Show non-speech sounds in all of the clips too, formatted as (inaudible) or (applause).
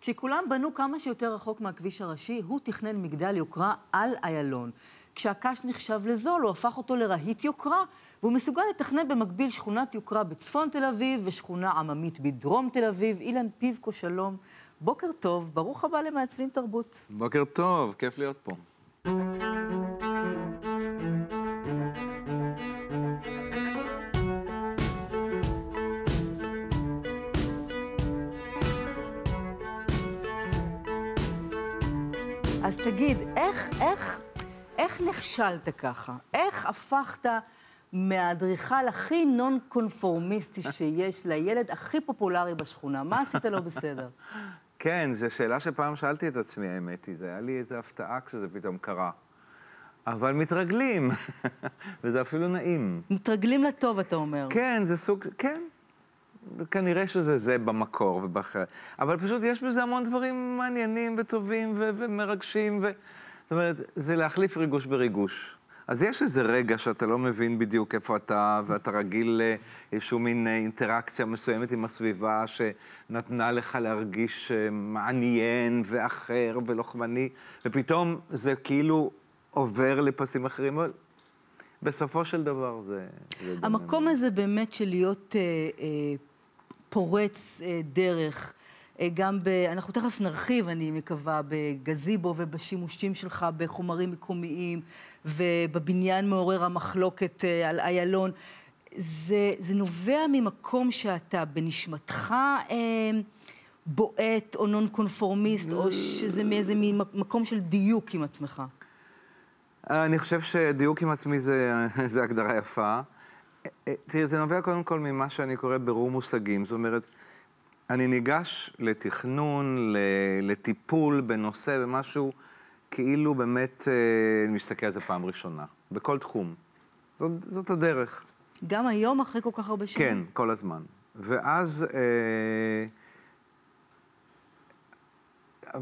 כשכולם בנו כמה שיותר רחוק מהכביש הראשי, הוא תכנן מגדל יוקרה על איילון. כשהקש נחשב לזול, הוא הפך אותו לרהיט יוקרה, והוא מסוגל לתכנן במקביל שכונת יוקרה בצפון תל אביב ושכונה עממית בדרום תל אביב. אילן פיבקו, שלום. בוקר טוב, ברוך הבא למעצבים תרבות. בוקר טוב, כיף להיות פה. תגיד, איך, איך, איך נכשלת ככה? איך הפכת מהאדריכל הכי נון קונפורמיסטי שיש לילד הכי פופולרי בשכונה? מה עשית לא בסדר? כן, זו שאלה שפעם שאלתי את עצמי, האמת היא. זה היה לי איזו הפתעה כשזה פתאום קרה. אבל מתרגלים, (laughs) וזה אפילו נעים. מתרגלים לטוב, אתה אומר. כן, זה סוג, כן. כנראה שזה זה במקור ובאחר. אבל פשוט יש בזה המון דברים מעניינים וטובים ו- ומרגשים. ו... זאת אומרת, זה להחליף ריגוש בריגוש. אז יש איזה רגע שאתה לא מבין בדיוק איפה אתה, ואתה רגיל לאיזשהו מין אינטראקציה מסוימת עם הסביבה שנתנה לך להרגיש מעניין ואחר ולוחמני, ופתאום זה כאילו עובר לפסים אחרים. בסופו של דבר זה... זה המקום. הזה באמת של להיות אה, אה, פורץ אה, דרך, אה, גם ב... אנחנו תכף נרחיב, אני מקווה, בגזיבו ובשימושים שלך בחומרים מקומיים, ובבניין מעורר המחלוקת אה, על איילון. זה, זה נובע ממקום שאתה בנשמתך אה, בועט או נון קונפורמיסט, או שזה מאיזה מקום של דיוק עם עצמך. אני חושב שדיוק עם עצמי זה, (laughs) זה הגדרה יפה. תראי, זה נובע קודם כל ממה שאני קורא ברור מושגים. זאת אומרת, אני ניגש לתכנון, לטיפול בנושא, במשהו, כאילו באמת אה, אני מסתכל על זה פעם ראשונה. בכל תחום. זאת, זאת הדרך. גם היום, אחרי כל כך הרבה שנים? כן, כל הזמן. ואז... אה,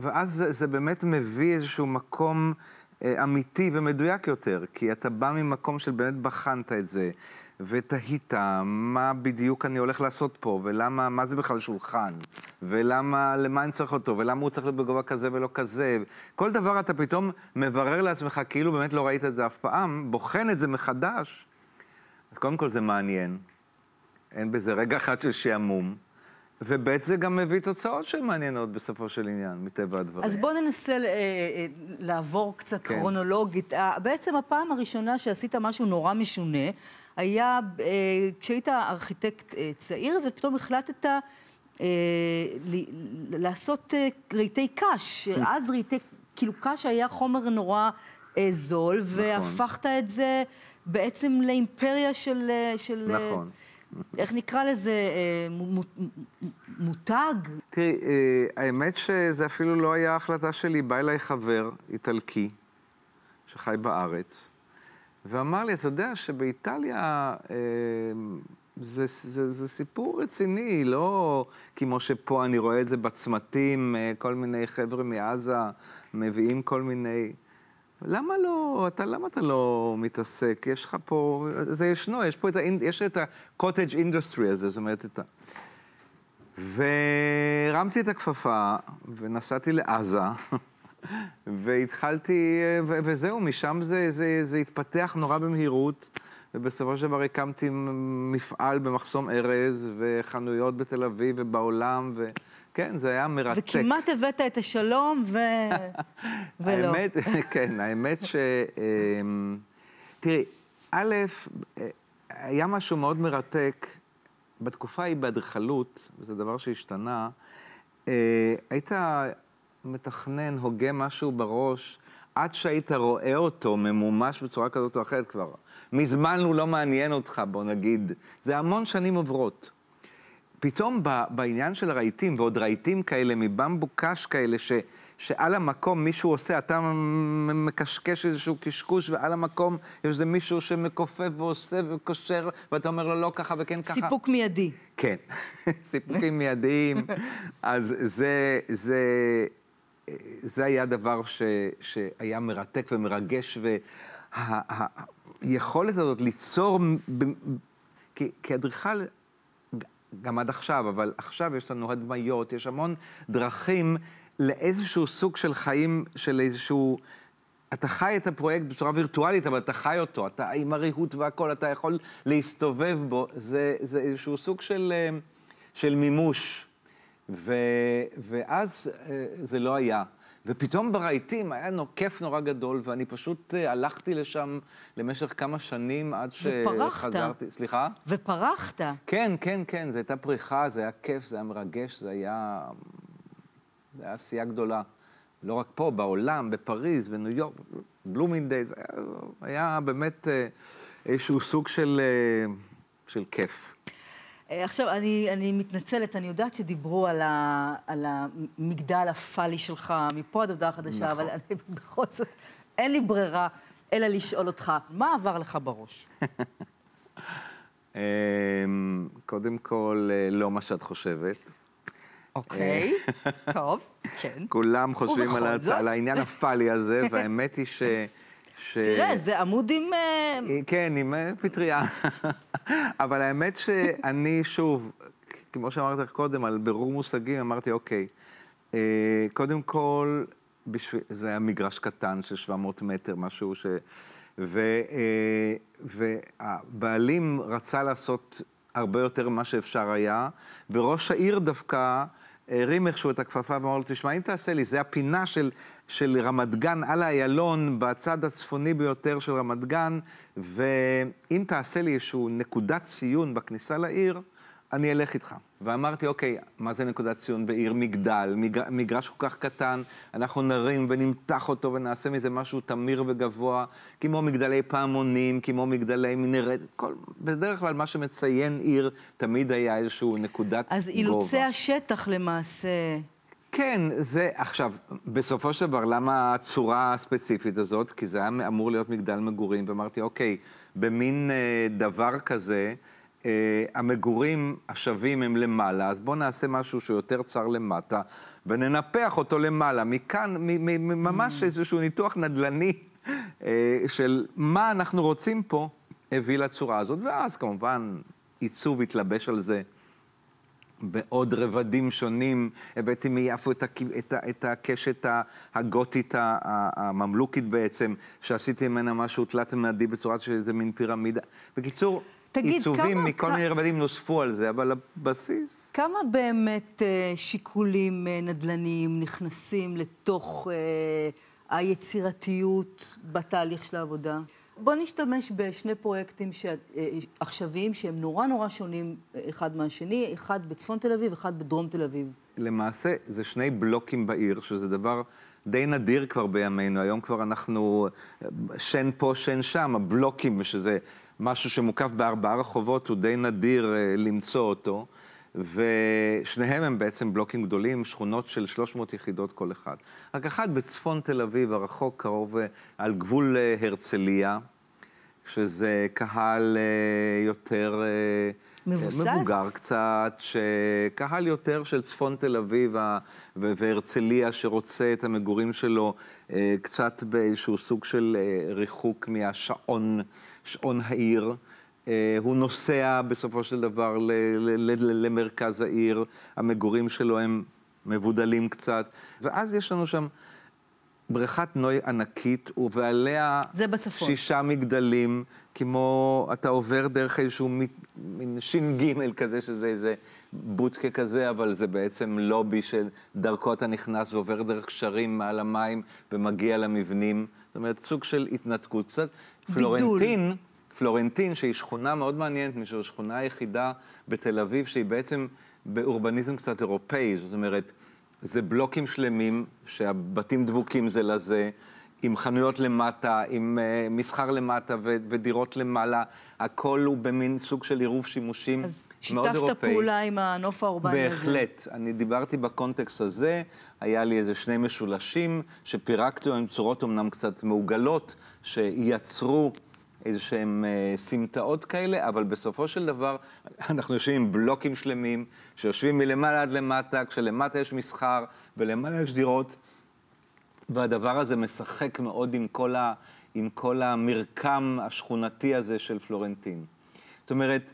ואז זה, זה באמת מביא איזשהו מקום אה, אמיתי ומדויק יותר, כי אתה בא ממקום של באמת בחנת את זה, ותהית מה בדיוק אני הולך לעשות פה, ולמה, מה זה בכלל שולחן, ולמה, למה אני צריך אותו, ולמה הוא צריך להיות בגובה כזה ולא כזה. כל דבר אתה פתאום מברר לעצמך, כאילו באמת לא ראית את זה אף פעם, בוחן את זה מחדש. אז קודם כל זה מעניין, אין בזה רגע אחד של שעמום. וב' זה גם מביא תוצאות שהן מעניינות בסופו של עניין, מטבע הדברים. אז בוא ננסה אה, אה, לעבור קצת כן. כרונולוגית. בעצם הפעם הראשונה שעשית משהו נורא משונה, היה אה, כשהיית ארכיטקט אה, צעיר, ופתאום החלטת אה, לעשות רהיטי קש. אז רהיטי, כאילו קש היה חומר נורא זול, והפכת את זה בעצם לאימפריה של... של נכון. איך נקרא לזה? מו- מו- מותג? תראי, האמת שזה אפילו לא היה החלטה שלי. בא אליי חבר איטלקי, שחי בארץ, ואמר לי, אתה יודע שבאיטליה אה, זה, זה, זה סיפור רציני, לא כמו שפה אני רואה את זה בצמתים, אה, כל מיני חבר'ה מעזה מביאים כל מיני... למה לא, אתה, למה אתה לא מתעסק? יש לך פה, זה ישנו, יש פה את ה... יש את ה-cottage industry הזה, זאת אומרת, את ה... והרמתי את הכפפה, ונסעתי לעזה, והתחלתי, ו- וזהו, משם זה, זה, זה התפתח נורא במהירות, ובסופו של דבר הקמתי מפעל במחסום ארז, וחנויות בתל אביב ובעולם, וכן, זה היה מרתק. וכמעט הבאת את השלום, ו... (laughs) ולא. האמת, (laughs) כן, האמת ש... אמ, תראי, א', היה משהו מאוד מרתק. בתקופה ההיא באדריכלות, וזה דבר שהשתנה, אה, היית מתכנן, הוגה משהו בראש, עד שהיית רואה אותו ממומש בצורה כזאת או אחרת כבר. מזמן הוא לא מעניין אותך, בוא נגיד. זה המון שנים עוברות. פתאום ב- בעניין של הרהיטים, ועוד רהיטים כאלה מבמבו קש כאלה, ש, שעל המקום מישהו עושה, אתה מקשקש איזשהו קשקוש, ועל המקום יש איזה מישהו שמכופף ועושה וקושר, ואתה אומר לו לא ככה וכן ככה. סיפוק מיידי. כן, (laughs) סיפוקים מיידיים. אז זה, זה, זה היה דבר ש, שהיה מרתק ומרגש, והיכולת הזאת ליצור, כאדריכל, גם עד עכשיו, אבל עכשיו יש לנו הדמיות, יש המון דרכים לאיזשהו סוג של חיים, של איזשהו... אתה חי את הפרויקט בצורה וירטואלית, אבל אתה חי אותו, אתה עם הריהוט והכול, אתה יכול להסתובב בו, זה, זה איזשהו סוג של, אה, של מימוש. ו, ואז אה, זה לא היה. ופתאום ברהיטים היה נו, כיף נורא גדול, ואני פשוט uh, הלכתי לשם למשך כמה שנים עד שחזרתי. ופרחת. סליחה? ופרחת. כן, כן, כן, זו הייתה פריחה, זה היה כיף, זה היה מרגש, זה היה... זה היה עשייה גדולה. לא רק פה, בעולם, בפריז, בניו יורק, בלומינדיי, זה היה, היה באמת אה, איזשהו סוג של, אה, של כיף. אה, עכשיו, אני, אני מתנצלת, אני יודעת שדיברו על, ה, על המגדל הפאלי שלך מפה עד הודעה חדשה, נכון. אבל אני, בכל זאת, אין לי ברירה אלא לשאול אותך, מה עבר לך בראש? (laughs) אמ, קודם כל, אה, לא מה שאת חושבת. אוקיי, (laughs) טוב, כן. כולם חושבים על, הצ... על העניין הפאלי הזה, (laughs) והאמת היא ש... ש... תראה, זה עמוד עם... אה, כן, עם אה, פטריה. (laughs) אבל האמת שאני, שוב, כמו שאמרתי לך קודם, על בירור מושגים, אמרתי, אוקיי, אה, קודם כל, בשביל, זה היה מגרש קטן של 700 מטר, משהו ש... ו, אה, והבעלים רצה לעשות הרבה יותר ממה שאפשר היה, וראש העיר דווקא הרים איכשהו את הכפפה ואמר לו, תשמע, אם תעשה לי, זה הפינה של, של רמת גן על איילון, בצד הצפוני ביותר של רמת גן, ואם תעשה לי איזשהו נקודת ציון בכניסה לעיר, אני אלך איתך. ואמרתי, אוקיי, מה זה נקודת ציון בעיר מגדל? מגר, מגרש כל כך קטן, אנחנו נרים ונמתח אותו ונעשה מזה משהו תמיר וגבוה, כמו מגדלי פעמונים, כמו מגדלי מנהרת, כל, בדרך כלל מה שמציין עיר תמיד היה איזשהו נקודת אז גובה. אילוצי השטח למעשה... כן, זה, עכשיו, בסופו של דבר, למה הצורה הספציפית הזאת? כי זה היה אמור להיות מגדל מגורים, ואמרתי, אוקיי, במין אה, דבר כזה, המגורים השווים הם למעלה, אז בואו נעשה משהו שהוא יותר צר למטה, וננפח אותו למעלה. מכאן, ממש איזשהו ניתוח נדל"ני אה, של מה אנחנו רוצים פה, הביא לצורה הזאת, ואז כמובן עיצוב התלבש על זה. בעוד רבדים שונים, הבאתי מיפו את, הק... את, ה... את הקשת הגותית הממלוכית בעצם, שעשיתי ממנה משהו תלת-ממדי בצורה של איזה מין פירמידה. בקיצור, תגיד, עיצובים כמה- מכל כ- מיני רבדים נוספו על זה, אבל הבסיס... כמה באמת אה, שיקולים אה, נדל"ניים נכנסים לתוך אה, היצירתיות בתהליך של העבודה? בוא נשתמש בשני פרויקטים ש... אה, עכשוויים שהם נורא נורא שונים אה, אחד מהשני, אחד בצפון תל אביב, אחד בדרום תל אביב. למעשה, זה שני בלוקים בעיר, שזה דבר די נדיר כבר בימינו. היום כבר אנחנו שן פה, שן שם, הבלוקים, שזה משהו שמוקף בארבעה רחובות, הוא די נדיר אה, למצוא אותו. ושניהם הם בעצם בלוקים גדולים, שכונות של 300 יחידות כל אחד. רק אחד בצפון תל אביב, הרחוק, קרוב אה, על גבול אה, הרצליה, שזה קהל יותר... מבוסס? מבוגר קצת, שקהל יותר של צפון תל אביב והרצליה, שרוצה את המגורים שלו אה, קצת באיזשהו סוג של אה, ריחוק מהשעון, שעון העיר. אה, הוא נוסע בסופו של דבר למרכז העיר, המגורים שלו הם מבודלים קצת, ואז יש לנו שם בריכת נוי ענקית, ועליה... זה בצפון. שישה מגדלים, כמו אתה עובר דרך איזשהו מין ש"ג כזה, שזה איזה בוטקה כזה, אבל זה בעצם לובי של דרכו אתה נכנס ועובר דרך קשרים מעל המים ומגיע למבנים. זאת אומרת, סוג של התנתקות. קצת בידול. פלורנטין, פלורנטין, שהיא שכונה מאוד מעניינת, משהו השכונה היחידה בתל אביב, שהיא בעצם באורבניזם קצת אירופאי, זאת אומרת, זה בלוקים שלמים, שהבתים דבוקים זה לזה, עם חנויות למטה, עם uh, מסחר למטה ו- ודירות למעלה, הכל הוא במין סוג של עירוב שימושים אז מאוד שיתפת אירופאי. פעולה עם הנוף האורבני הזה. בהחלט. אני דיברתי בקונטקסט הזה, היה לי איזה שני משולשים שפירקתי עם צורות אומנם קצת מעוגלות, שיצרו איזה שהם אה, סמטאות כאלה, אבל בסופו של דבר אנחנו יושבים עם בלוקים שלמים, שיושבים מלמעלה עד למטה, כשלמטה יש מסחר ולמעלה יש דירות, והדבר הזה משחק מאוד עם כל, ה, עם כל המרקם השכונתי הזה של פלורנטין. זאת אומרת,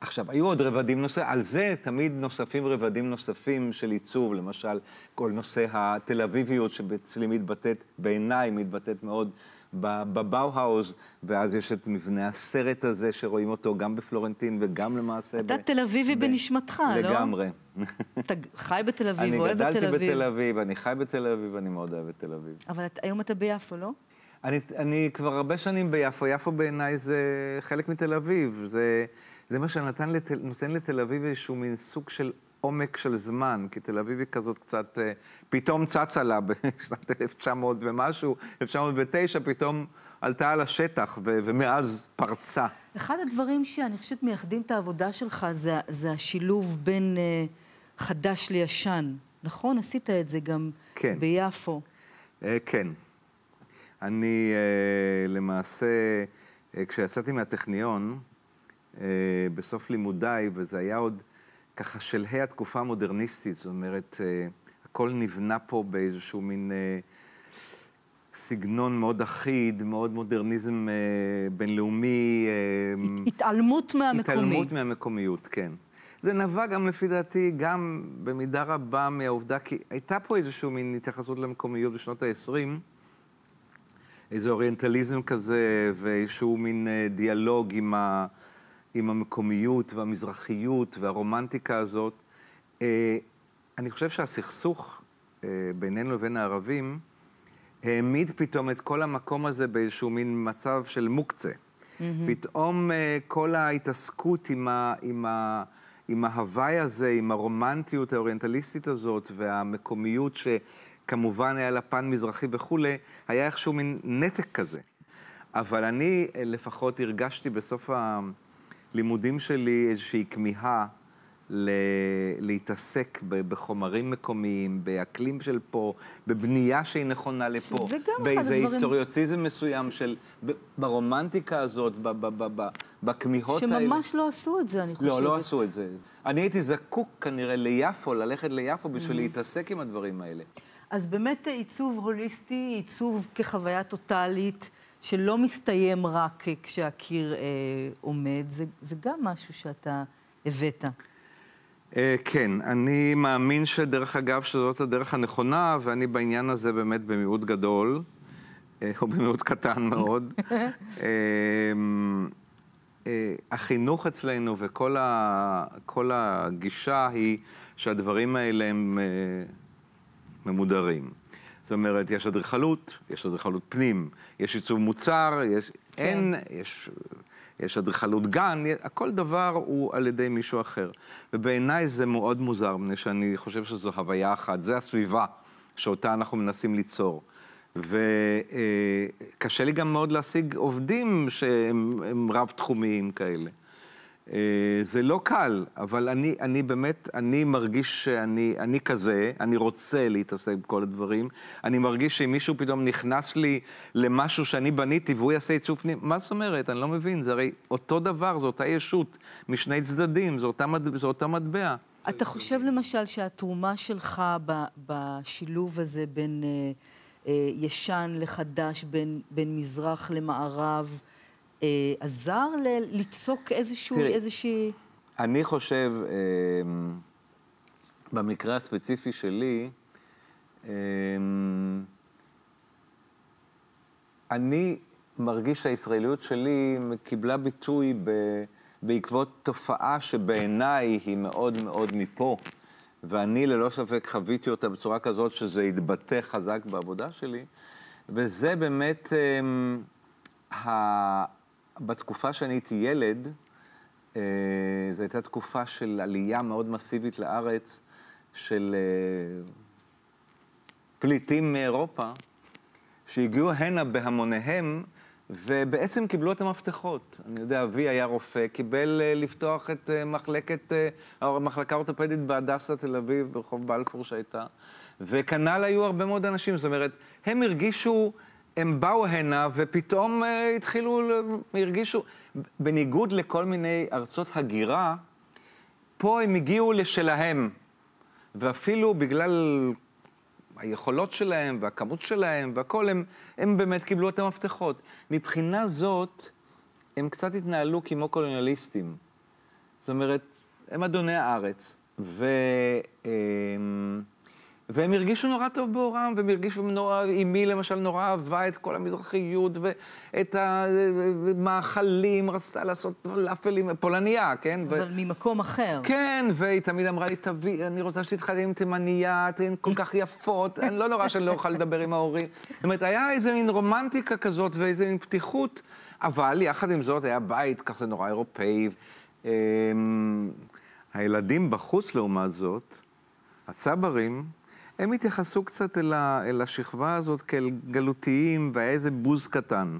עכשיו, היו עוד רבדים נוספים, על זה תמיד נוספים רבדים נוספים של עיצוב, למשל, כל נושא התל אביביות שאצלי מתבטאת, בעיניי מתבטאת מאוד בבאו-האוז, ואז יש את מבנה הסרט הזה, שרואים אותו גם בפלורנטין וגם למעשה... אתה ב... תל אביבי ב... בנשמתך, לגמרי. לא? לגמרי. אתה חי בתל אביב, אוהב בתל אביב. אני גדלתי בתל אביב, אני חי בתל אביב, אני מאוד אוהב את תל אביב. אבל את, היום אתה ביפו, לא? אני, אני כבר הרבה שנים ביפו. יפו בעיניי זה חלק מתל אביב. זה, זה מה שנותן לתל, לתל אביב איזשהו מין סוג של עומק של זמן, כי תל אביב היא כזאת קצת, אה, פתאום צצה לה (laughs) בשנת 1900 ומשהו, 1909, פתאום עלתה על השטח, ו- ומאז פרצה. אחד הדברים שאני חושבת מייחדים את העבודה שלך, זה, זה השילוב בין uh, חדש לישן. נכון? עשית את זה גם כן. ביפו. Uh, כן. אני uh, למעשה, uh, כשיצאתי מהטכניון, uh, בסוף לימודיי, וזה היה עוד ככה שלהי התקופה המודרניסטית, זאת אומרת, אה, הכל נבנה פה באיזשהו מין אה, סגנון מאוד אחיד, מאוד מודרניזם אה, בינלאומי. התעלמות מהמקומי. התעלמות מהמקומיות, כן. זה נבע גם, לפי דעתי, גם במידה רבה מהעובדה, כי הייתה פה איזושהי מין התייחסות למקומיות בשנות ה-20, איזה אוריינטליזם כזה, ואיזשהו מין דיאלוג עם ה... עם המקומיות והמזרחיות והרומנטיקה הזאת. אה, אני חושב שהסכסוך אה, בינינו לבין הערבים העמיד פתאום את כל המקום הזה באיזשהו מין מצב של מוקצה. Mm-hmm. פתאום אה, כל ההתעסקות עם, ה, עם, ה, עם ההוואי הזה, עם הרומנטיות האוריינטליסטית הזאת והמקומיות שכמובן היה לה פן מזרחי וכולי, היה איכשהו מין נתק כזה. אבל אני לפחות הרגשתי בסוף ה... לימודים שלי איזושהי כמיהה ל... להתעסק ב... בחומרים מקומיים, באקלים של פה, בבנייה שהיא נכונה לפה. שזה גם אחד הדברים... באיזה היסטוריוציזם מסוים של... ברומנטיקה הזאת, ב... ב... ב... ב... בכמיהות האלה. שממש לא עשו את זה, אני חושבת. לא, לא עשו את זה. אני הייתי זקוק כנראה ליפו, ללכת ליפו בשביל mm-hmm. להתעסק עם הדברים האלה. אז באמת עיצוב הוליסטי, עיצוב כחוויה טוטאלית. שלא מסתיים רק כשהקיר אה, עומד, זה, זה גם משהו שאתה הבאת. אה, כן, אני מאמין שדרך אגב שזאת הדרך הנכונה, ואני בעניין הזה באמת במיעוט גדול, אה, או במיעוט קטן מאוד. (laughs) אה, אה, החינוך אצלנו וכל ה, הגישה היא שהדברים האלה הם אה, ממודרים. זאת אומרת, יש אדריכלות, יש אדריכלות פנים, יש עיצוב מוצר, יש... כן. אין... יש... יש אדריכלות גן, כל דבר הוא על ידי מישהו אחר. ובעיניי זה מאוד מוזר, מפני שאני חושב שזו הוויה אחת, זה הסביבה שאותה אנחנו מנסים ליצור. וקשה לי גם מאוד להשיג עובדים שהם רב-תחומיים כאלה. אה, זה לא קל, אבל אני, אני באמת, אני מרגיש שאני אני כזה, אני רוצה להתעסק בכל הדברים. אני מרגיש שאם מישהו פתאום נכנס לי למשהו שאני בניתי והוא יעשה עיצוב פנים, מה זאת אומרת? אני לא מבין, זה הרי אותו דבר, זו אותה ישות משני צדדים, זו אותה, זו אותה מטבע. אתה חושב למשל שהתרומה שלך בשילוב הזה בין אה, אה, ישן לחדש, בין, בין מזרח למערב, אה, עזר ל- ליצוק איזשהו, תראי, איזושהי... אני חושב, אה, במקרה הספציפי שלי, אה, אני מרגיש שהישראליות שלי קיבלה ביטוי ב, בעקבות תופעה שבעיניי היא מאוד מאוד מפה, ואני ללא ספק חוויתי אותה בצורה כזאת שזה התבטא חזק בעבודה שלי, וזה באמת... אה, בתקופה שאני הייתי ילד, אה, זו הייתה תקופה של עלייה מאוד מסיבית לארץ, של אה, פליטים מאירופה, שהגיעו הנה בהמוניהם, ובעצם קיבלו את המפתחות. אני יודע, אבי היה רופא, קיבל אה, לפתוח את מחלקת, המחלקה האורתופדית בהדסה תל אביב, ברחוב בלפור שהייתה, וכנ"ל היו הרבה מאוד אנשים. זאת אומרת, הם הרגישו... הם באו הנה ופתאום uh, התחילו, הרגישו, בניגוד לכל מיני ארצות הגירה, פה הם הגיעו לשלהם. ואפילו בגלל היכולות שלהם והכמות שלהם והכול, הם, הם באמת קיבלו את המפתחות. מבחינה זאת, הם קצת התנהלו כמו קולוניאליסטים. זאת אומרת, הם אדוני הארץ. ו... והם הרגישו נורא טוב באורם, והם הרגישו נורא, אמי למשל נורא אהבה את כל המזרחיות ואת המאכלים, רצתה לעשות פלאפלים, פולניה, כן? אבל ו... ממקום אחר. כן, והיא תמיד אמרה לי, תביא, אני רוצה שתתחתן עם תימניה, אתן כל כך יפות, אני לא נורא שאני לא אוכל לדבר עם ההורים. זאת אומרת, היה איזה מין רומנטיקה כזאת ואיזה מין פתיחות, אבל יחד עם זאת היה בית ככה נורא אירופאי. אמ, הילדים בחוץ, לעומת זאת, הצברים, הם התייחסו קצת אל, ה, אל השכבה הזאת כאל גלותיים, והיה איזה בוז קטן.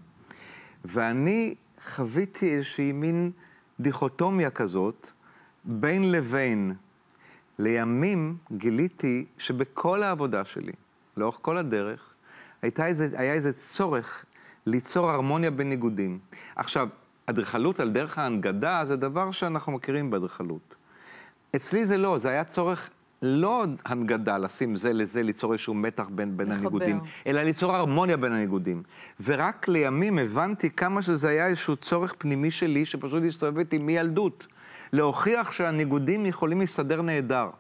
ואני חוויתי איזושהי מין דיכוטומיה כזאת, בין לבין. לימים גיליתי שבכל העבודה שלי, לאורך כל הדרך, הייתה איזה, היה איזה צורך ליצור הרמוניה בין ניגודים. עכשיו, אדריכלות על דרך ההנגדה זה דבר שאנחנו מכירים באדריכלות. אצלי זה לא, זה היה צורך לא הנגדה, לשים זה לזה, ליצור איזשהו מתח בין, בין הניגודים, אלא ליצור הרמוניה בין הניגודים. ורק לימים הבנתי כמה שזה היה איזשהו צורך פנימי שלי, שפשוט הסתובבתי מילדות. להוכיח שהניגודים יכולים להסתדר נהדר.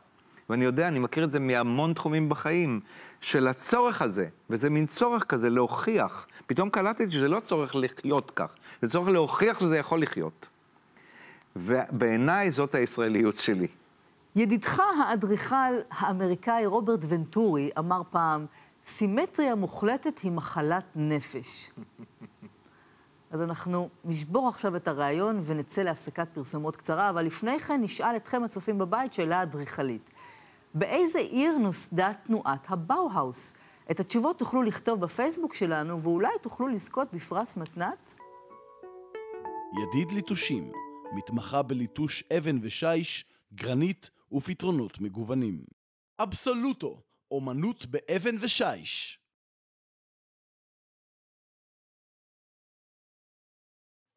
ואני יודע, אני מכיר את זה מהמון תחומים בחיים, של הצורך הזה, וזה מין צורך כזה להוכיח. פתאום קלטתי שזה לא צורך לחיות כך, זה צורך להוכיח שזה יכול לחיות. ובעיניי זאת הישראליות שלי. ידידך האדריכל האמריקאי רוברט ונטורי אמר פעם, סימטריה מוחלטת היא מחלת נפש. (laughs) אז אנחנו נשבור עכשיו את הרעיון ונצא להפסקת פרסומות קצרה, אבל לפני כן נשאל אתכם הצופים בבית שאלה אדריכלית. באיזה עיר נוסדה תנועת הבאו-האוס? את התשובות תוכלו לכתוב בפייסבוק שלנו, ואולי תוכלו לזכות בפרס מתנת? ידיד ליטושים, מתמחה בליטוש אבן ושיש, גרנית ופתרונות מגוונים. אבסולוטו, אומנות באבן ושיש.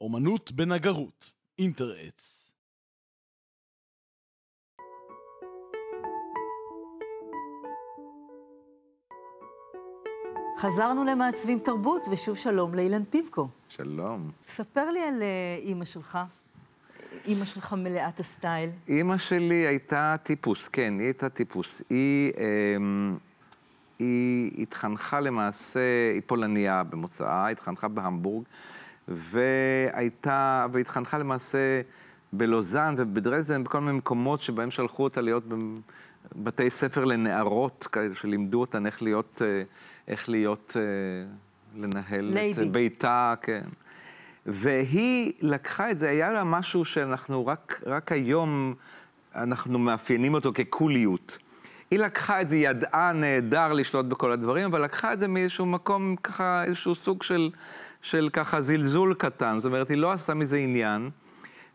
אומנות בנגרות, אינטראטס. חזרנו למעצבים תרבות, ושוב שלום לאילן פיבקו. שלום. ספר לי על אה, אימא שלך. אימא שלך מלאת הסטייל? אימא שלי הייתה טיפוס, כן, היא הייתה טיפוס. היא, אה, היא התחנכה למעשה, היא פולניה במוצאה, התחנכה בהמבורג, והייתה, והתחנכה למעשה בלוזאן ובדרזדן, בכל מיני מקומות שבהם שלחו אותה להיות בבתי ספר לנערות, שלימדו אותן איך להיות, אה, איך להיות, אה, לנהל ליידי. את ביתה, כן. והיא לקחה את זה, היה לה משהו שאנחנו רק, רק היום, אנחנו מאפיינים אותו כקוליות. היא לקחה את זה, ידעה נהדר לשלוט בכל הדברים, אבל לקחה את זה מאיזשהו מקום, ככה, איזשהו סוג של, של ככה זלזול קטן. זאת אומרת, היא לא עשתה מזה עניין,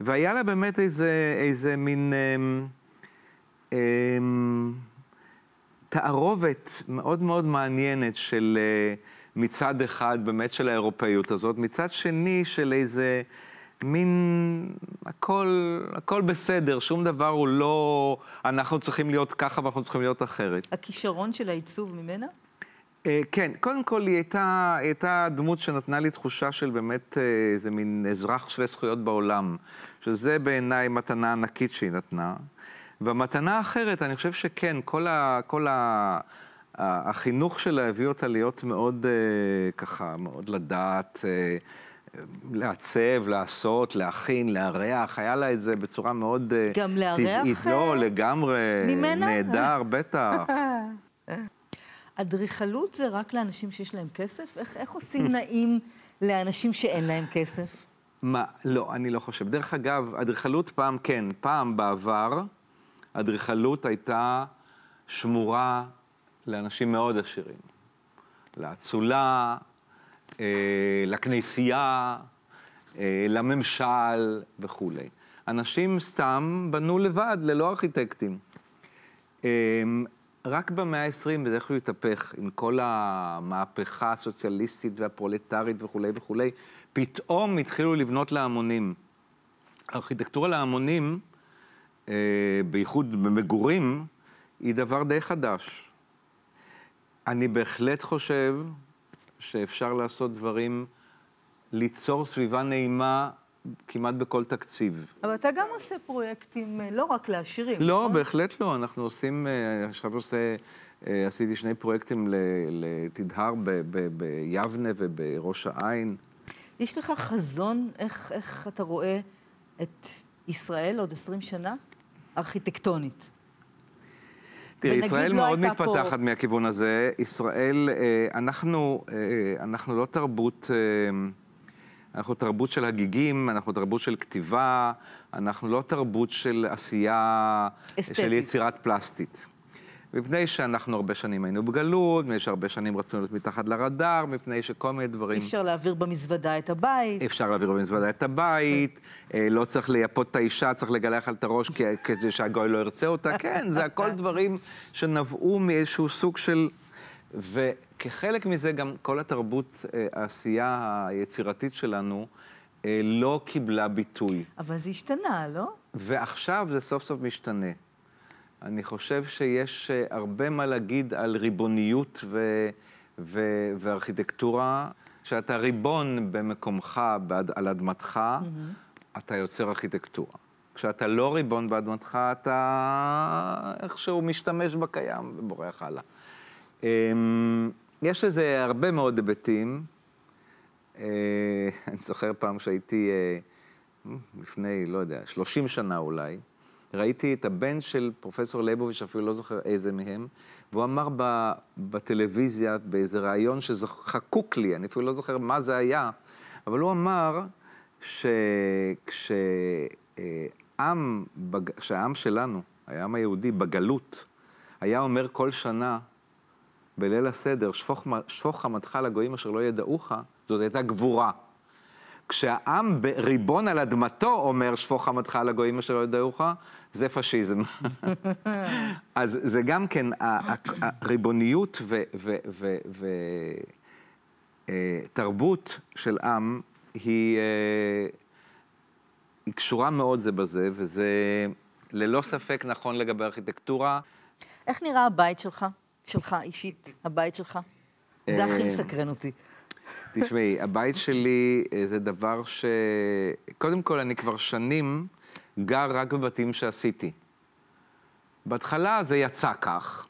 והיה לה באמת איזה, איזה מין אמ, אמ, תערובת מאוד מאוד מעניינת של... אה, מצד אחד באמת של האירופאיות הזאת, מצד שני של איזה מין, הכל, הכל בסדר, שום דבר הוא לא, אנחנו צריכים להיות ככה ואנחנו צריכים להיות אחרת. הכישרון של העיצוב ממנה? Uh, כן, קודם כל היא הייתה, הייתה דמות שנתנה לי תחושה של באמת uh, איזה מין אזרח שווה זכויות בעולם, שזה בעיניי מתנה ענקית שהיא נתנה. והמתנה האחרת, אני חושב שכן, כל ה... כל ה החינוך שלה הביא אותה להיות מאוד, אה, ככה, מאוד לדעת, אה, לעצב, לעשות, להכין, לארח, היה לה את זה בצורה מאוד אה, גם לארח? לא, לגמרי. ממנה? נהדר, בטח. (laughs) אדריכלות זה רק לאנשים שיש להם כסף? איך, איך עושים (laughs) נעים לאנשים שאין להם כסף? מה, לא, אני לא חושב. דרך אגב, אדריכלות פעם כן, פעם בעבר, אדריכלות הייתה שמורה לאנשים מאוד עשירים. לאצולה, אה, לכנסייה, אה, לממשל וכולי. אנשים סתם בנו לבד, ללא ארכיטקטים. אה, רק במאה ה-20, וזה איכשהו התהפך, עם כל המהפכה הסוציאליסטית והפרולטרית וכולי וכולי, פתאום התחילו לבנות להמונים. ארכיטקטורה להמונים, אה, בייחוד במגורים, היא דבר די חדש. אני בהחלט חושב שאפשר לעשות דברים, ליצור סביבה נעימה כמעט בכל תקציב. אבל אתה גם עושה פרויקטים אה, לא רק לעשירים, לא, נכון? בהחלט לא. אנחנו עושים, אה, עכשיו עושה, אה, עשיתי שני פרויקטים לתדהר ביבנה ובראש העין. יש לך חזון איך, איך אתה רואה את ישראל עוד 20 שנה? ארכיטקטונית. תראי, ישראל לא מאוד הייתה פה- מתפתחת מהכיוון הזה. ישראל, אה, אנחנו, אה, אנחנו לא תרבות, אה, אנחנו תרבות של הגיגים, אנחנו תרבות של כתיבה, אנחנו לא תרבות של עשייה, אסתטית. של יצירת פלסטית. מפני שאנחנו הרבה שנים היינו בגלות, מפני שהרבה שנים רצינו להיות מתחת לרדאר, מפני שכל מיני דברים... אפשר להעביר במזוודה את הבית. אפשר להעביר במזוודה את הבית, אה, לא צריך לייפות את האישה, צריך לגלח על את הראש כדי שהגוי לא ירצה אותה. כן, זה הכל (laughs) דברים שנבעו מאיזשהו סוג של... וכחלק מזה גם כל התרבות, אה, העשייה היצירתית שלנו, אה, לא קיבלה ביטוי. אבל זה השתנה, לא? ועכשיו זה סוף סוף משתנה. אני חושב שיש אה, הרבה מה להגיד על ריבוניות ו- ו- וארכיטקטורה. כשאתה ריבון במקומך, בעד, על אדמתך, אתה יוצר ארכיטקטורה. כשאתה לא ריבון באדמתך, אתה איכשהו משתמש בקיים ובורח הלאה. אמ, יש לזה הרבה מאוד היבטים. אה, אני זוכר פעם שהייתי, אה, לפני, לא יודע, 30 שנה אולי, ראיתי את הבן של פרופסור ליבוביץ', אפילו לא זוכר איזה מהם, והוא אמר ב, בטלוויזיה, באיזה ראיון שחקוק לי, אני אפילו לא זוכר מה זה היה, אבל הוא אמר שכשעם, בג- שהעם שלנו, העם היהודי, בגלות, היה אומר כל שנה, בליל הסדר, שפוך, שפוך חמתך לגויים אשר לא ידעוך, זאת הייתה גבורה. כשהעם ריבון על אדמתו אומר, שפוך חמתך על הגויים אשר לא ידעוך, זה פשיזם. (laughs) אז זה גם כן, הריבוניות ותרבות של עם היא, אה, היא קשורה מאוד זה בזה, וזה ללא ספק נכון לגבי ארכיטקטורה. איך נראה הבית שלך? שלך אישית, הבית שלך? זה הכי אה, מסקרן אותי. תשמעי, הבית שלי אה, זה דבר ש... קודם כל, אני כבר שנים גר רק בבתים שעשיתי. בהתחלה זה יצא כך,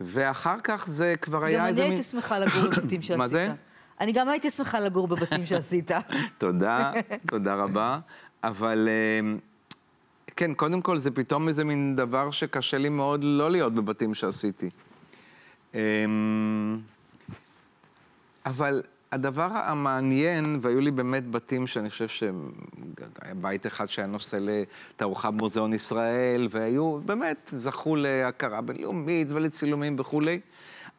ואחר כך זה כבר היה גם איזה אני מין... הייתי שמחה לגור בבתים שעשית. (coughs) מה זה? אני גם הייתי שמחה לגור בבתים שעשית. (laughs) תודה, תודה רבה. אבל אה, כן, קודם כל זה פתאום איזה מין דבר שקשה לי מאוד לא להיות בבתים שעשיתי. אה, אבל הדבר המעניין, והיו לי באמת בתים שאני חושב שהיה בית אחד שהיה נושא לתערוכה במוזיאון ישראל, והיו, באמת, זכו להכרה בינלאומית ולצילומים וכולי,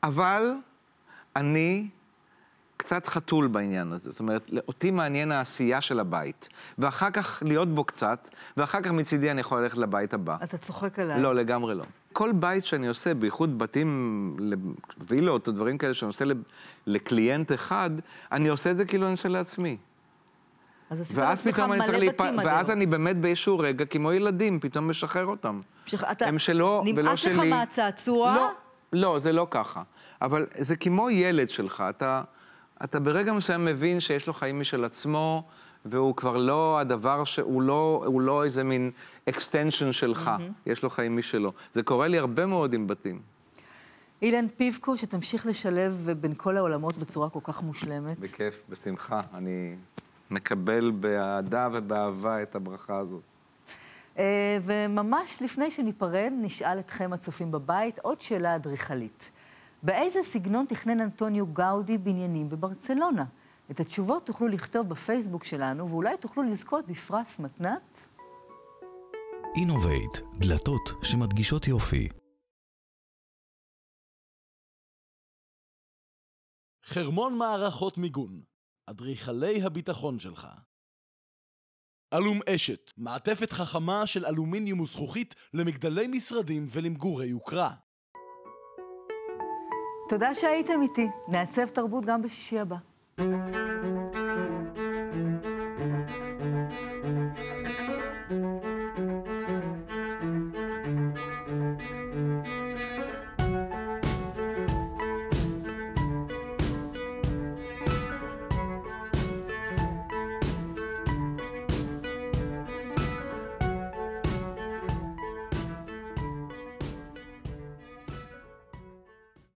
אבל אני קצת חתול בעניין הזה. זאת אומרת, אותי מעניין העשייה של הבית, ואחר כך להיות בו קצת, ואחר כך מצידי אני יכול ללכת לבית הבא. אתה צוחק עליי. לא, לגמרי לא. כל בית שאני עושה, בייחוד בתים, וילות או דברים כאלה שאני עושה לקליינט אחד, אני עושה את זה כאילו אני עושה לעצמי. אז עשית לעצמך מלא. בתים עד ואז. אני באמת באיזשהו רגע, כמו ילדים, פתאום משחרר אותם. שח- אתה- הם שלו ולא נמאס שלי. לך מהצעצוע? לא, לא, זה לא ככה. אבל זה כמו ילד שלך, אתה, אתה ברגע מסוים מבין שיש לו חיים משל עצמו, והוא כבר לא הדבר ש... הוא לא, הוא לא איזה מין extension שלך, יש לו חיים משלו. זה קורה לי הרבה מאוד עם בתים. אילן פיבקו, שתמשיך לשלב בין כל העולמות בצורה כל כך מושלמת. בכיף, בשמחה. אני מקבל באהדה ובאהבה את הברכה הזאת. אה, וממש לפני שניפרד, נשאל אתכם הצופים בבית עוד שאלה אדריכלית. באיזה סגנון תכנן אנטוניו גאודי בניינים בברצלונה? את התשובות תוכלו לכתוב בפייסבוק שלנו, ואולי תוכלו לזכות בפרס מתנת אינובייט, דלתות שמדגישות יופי. חרמון מערכות מיגון, אדריכלי הביטחון שלך. אלום אשת, מעטפת חכמה של אלומיניום וזכוכית למגדלי משרדים ולמגורי יוקרה. תודה שהייתם איתי. נעצב תרבות גם בשישי הבא.